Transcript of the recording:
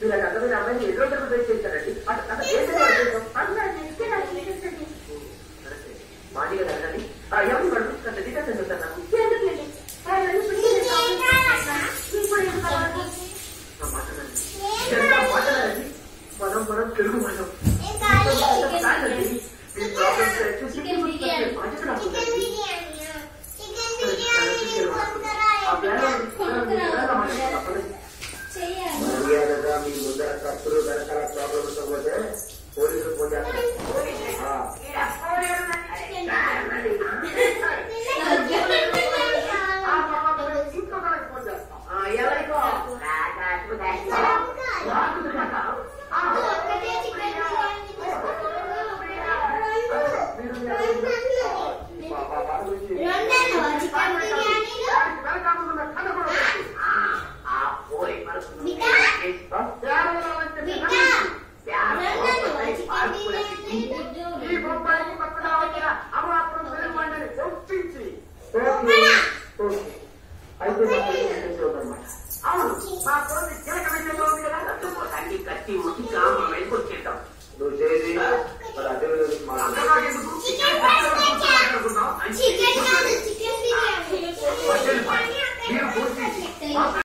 మీరు అది అందమైన అమ్మాయిని ఎన్నో డబ్బులు పెట్టేశారండి అంత దేశంలో మాదిగా జరగాలి ఎవరు పడుతుంది రిటర్న్ చెప్తాను మాట్లాడండి మనం మనం తెలుగు మనం. Mom, Mom, what is